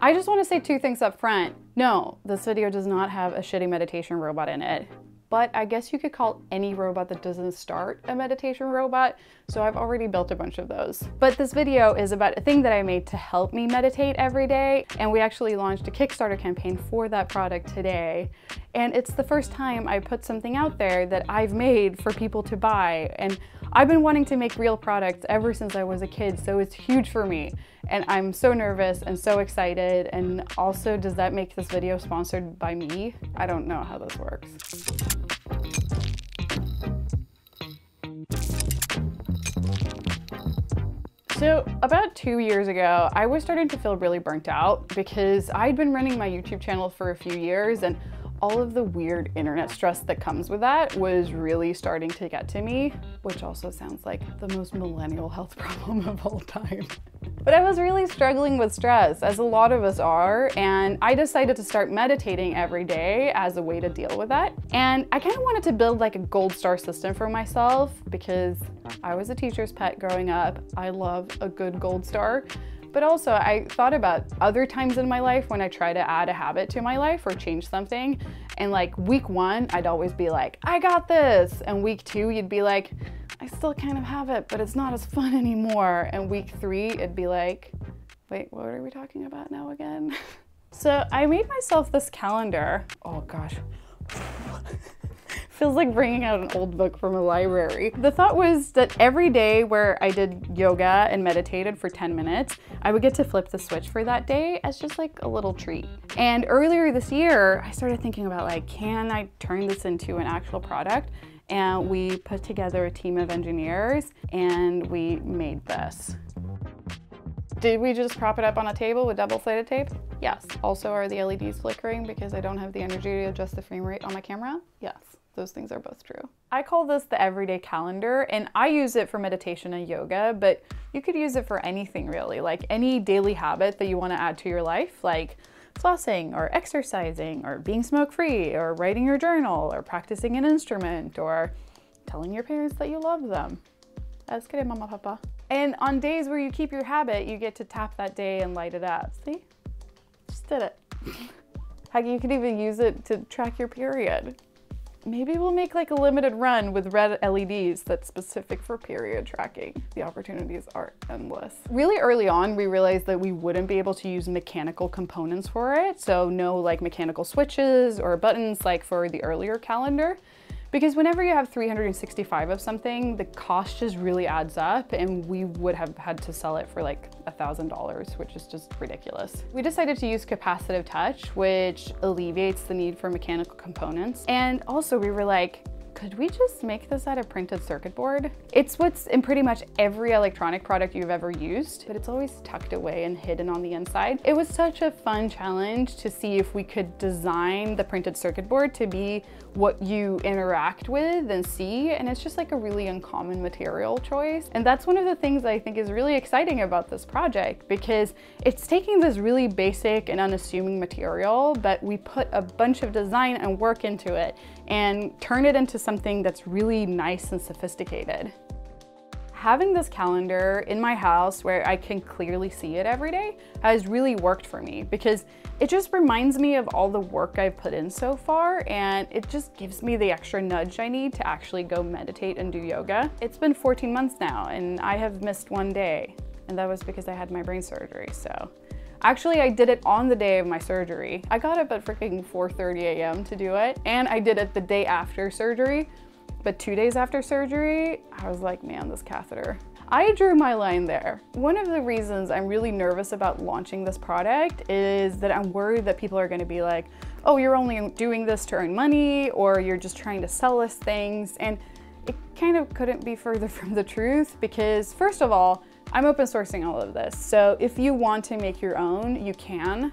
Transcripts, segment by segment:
I just want to say two things up front. No, this video does not have a shitty meditation robot in it but I guess you could call any robot that doesn't start a meditation robot, so I've already built a bunch of those. But this video is about a thing that I made to help me meditate every day, and we actually launched a Kickstarter campaign for that product today. And it's the first time I put something out there that I've made for people to buy, and I've been wanting to make real products ever since I was a kid, so it's huge for me. And I'm so nervous and so excited. And also, does that make this video sponsored by me? I don't know how this works. So about two years ago, I was starting to feel really burnt out because I'd been running my YouTube channel for a few years and all of the weird internet stress that comes with that was really starting to get to me, which also sounds like the most millennial health problem of all time. But I was really struggling with stress, as a lot of us are, and I decided to start meditating every day as a way to deal with that. And I kind of wanted to build like a gold star system for myself because I was a teacher's pet growing up. I love a good gold star. But also, I thought about other times in my life when I try to add a habit to my life or change something. And like week one, I'd always be like, I got this. And week two, you'd be like, I still kind of have it, but it's not as fun anymore. And week three, it'd be like, wait, what are we talking about now again? so I made myself this calendar. Oh gosh. Feels like bringing out an old book from a library. The thought was that every day where I did yoga and meditated for 10 minutes, I would get to flip the switch for that day as just like a little treat. And earlier this year, I started thinking about like, can I turn this into an actual product? And we put together a team of engineers and we made this. Did we just prop it up on a table with double-sided tape? Yes. Also, are the LEDs flickering because I don't have the energy to adjust the frame rate on my camera? Yes. Those things are both true. I call this the everyday calendar and I use it for meditation and yoga, but you could use it for anything really, like any daily habit that you want to add to your life, like flossing or exercising or being smoke free or writing your journal or practicing an instrument or telling your parents that you love them. That's good, Mama Papa. And on days where you keep your habit, you get to tap that day and light it up. See? Just did it. Heck, you could even use it to track your period. Maybe we'll make like a limited run with red LEDs that's specific for period tracking. The opportunities are endless. Really early on, we realized that we wouldn't be able to use mechanical components for it. So no like mechanical switches or buttons like for the earlier calendar. Because whenever you have 365 of something, the cost just really adds up and we would have had to sell it for like $1,000, which is just ridiculous. We decided to use capacitive touch, which alleviates the need for mechanical components. And also we were like, could we just make this out of printed circuit board? It's what's in pretty much every electronic product you've ever used, but it's always tucked away and hidden on the inside. It was such a fun challenge to see if we could design the printed circuit board to be what you interact with and see, and it's just like a really uncommon material choice. And that's one of the things I think is really exciting about this project because it's taking this really basic and unassuming material, but we put a bunch of design and work into it and turn it into something that's really nice and sophisticated. Having this calendar in my house where I can clearly see it every day has really worked for me because it just reminds me of all the work I've put in so far and it just gives me the extra nudge I need to actually go meditate and do yoga. It's been 14 months now and I have missed one day and that was because I had my brain surgery, so Actually, I did it on the day of my surgery. I got up at freaking 4.30 a.m. to do it, and I did it the day after surgery. But two days after surgery, I was like, man, this catheter. I drew my line there. One of the reasons I'm really nervous about launching this product is that I'm worried that people are gonna be like, oh, you're only doing this to earn money, or you're just trying to sell us things. And it kind of couldn't be further from the truth because first of all, I'm open sourcing all of this. So if you want to make your own, you can.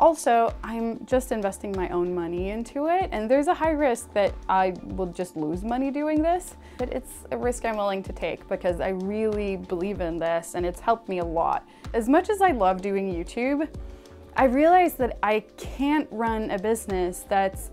Also, I'm just investing my own money into it, and there's a high risk that I will just lose money doing this, but it's a risk I'm willing to take because I really believe in this and it's helped me a lot. As much as I love doing YouTube, I realized that I can't run a business that's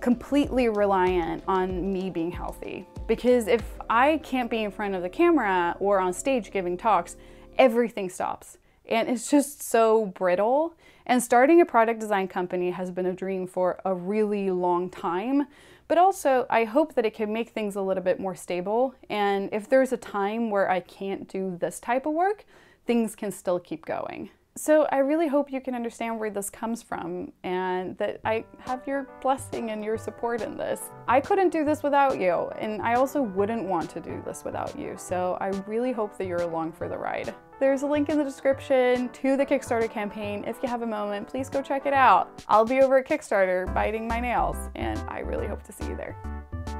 completely reliant on me being healthy. Because if I can't be in front of the camera or on stage giving talks, everything stops. and it's just so brittle. And starting a product design company has been a dream for a really long time. But also, I hope that it can make things a little bit more stable. And if there's a time where I can't do this type of work, things can still keep going. So I really hope you can understand where this comes from and that I have your blessing and your support in this. I couldn't do this without you, and I also wouldn't want to do this without you. So I really hope that you're along for the ride. There's a link in the description to the Kickstarter campaign. If you have a moment, please go check it out. I'll be over at Kickstarter biting my nails, and I really hope to see you there.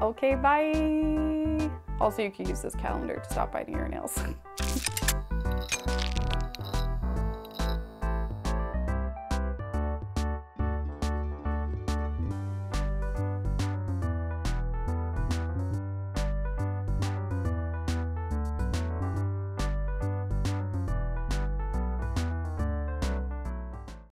Okay, bye. Also, you can use this calendar to stop biting your nails.